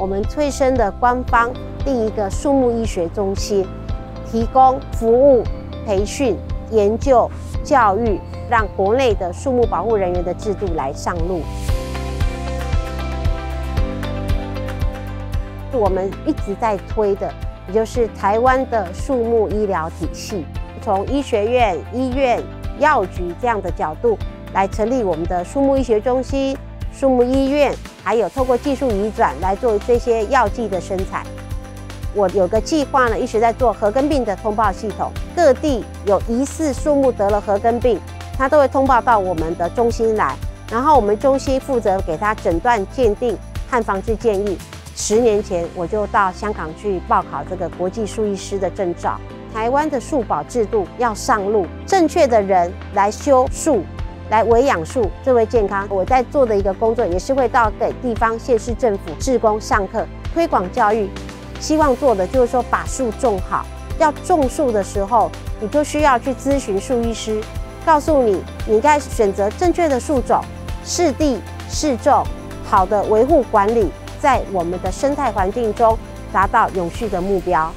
我们翠生的官方第一个树木医学中心，提供服务、培训、研究、教育，让国内的树木保护人员的制度来上路。我们一直在推的，也就是台湾的树木医疗体系，从医学院、医院、药局这样的角度来成立我们的树木医学中心、树木医院，还有透过技术移转来做这些药剂的生产。我有个计划呢，一直在做核根病的通报系统，各地有疑似树木得了核根病，它都会通报到我们的中心来，然后我们中心负责给他诊断鉴定和防治建议。十年前我就到香港去报考这个国际树医师的证照。台湾的树保制度要上路，正确的人来修树，来维养树，最为健康。我在做的一个工作，也是会到给地方县市政府志工上课，推广教育。希望做的就是说，把树种好。要种树的时候，你就需要去咨询树医师，告诉你你应该选择正确的树种，适地适种，好的维护管理。在我们的生态环境中达到永续的目标。